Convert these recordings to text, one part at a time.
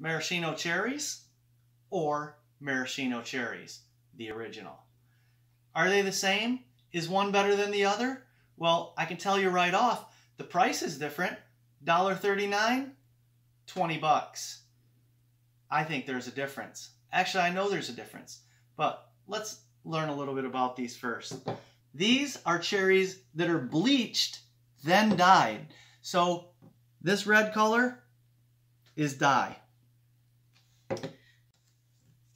maraschino cherries or maraschino cherries, the original. Are they the same? Is one better than the other? Well, I can tell you right off, the price is different. $1.39, 20 bucks. I think there's a difference. Actually, I know there's a difference. But let's learn a little bit about these first. These are cherries that are bleached, then dyed. So this red color is dye.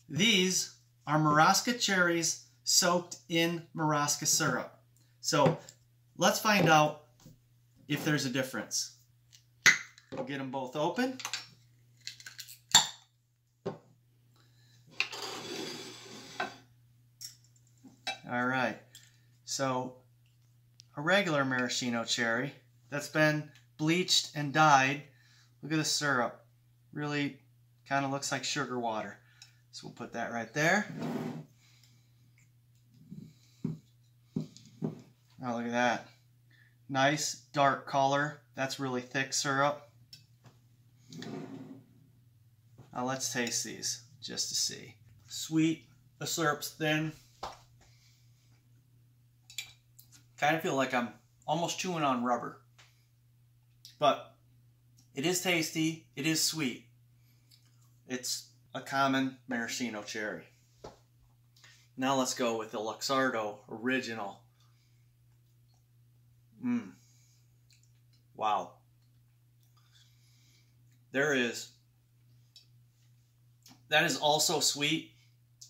These are Marasca cherries soaked in Marasca syrup. So let's find out if there's a difference. We'll get them both open. All right, so a regular maraschino cherry that's been bleached and dyed. Look at the syrup. Really kind of looks like sugar water. So we'll put that right there. Oh, look at that. Nice dark color. That's really thick syrup. Now let's taste these just to see. Sweet, the syrup's thin. Kind of feel like I'm almost chewing on rubber. But it is tasty, it is sweet. It's a common maraschino cherry. Now let's go with the Luxardo original. Mmm. Wow. There is, that is also sweet,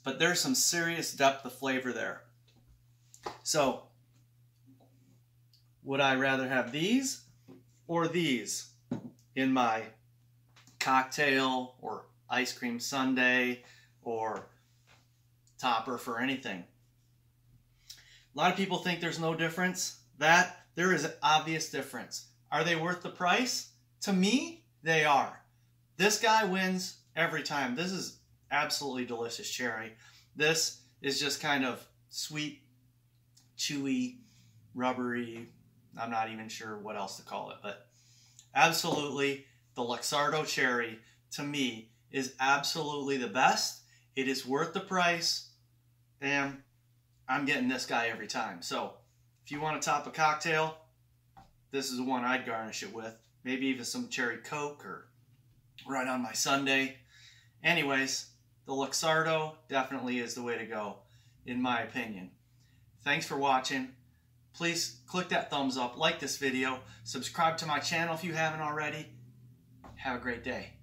but there's some serious depth of flavor there. So, would I rather have these or these in my cocktail or ice cream sundae or topper for anything. A lot of people think there's no difference. That there is an obvious difference. Are they worth the price? To me, they are. This guy wins every time. This is absolutely delicious cherry. This is just kind of sweet, chewy, rubbery. I'm not even sure what else to call it, but absolutely the Luxardo cherry to me is absolutely the best. It is worth the price, and I'm getting this guy every time. So if you want to top a cocktail, this is the one I'd garnish it with. Maybe even some cherry coke or right on my sundae. Anyways, the Luxardo definitely is the way to go, in my opinion. Thanks for watching. Please click that thumbs up, like this video, subscribe to my channel if you haven't already. Have a great day.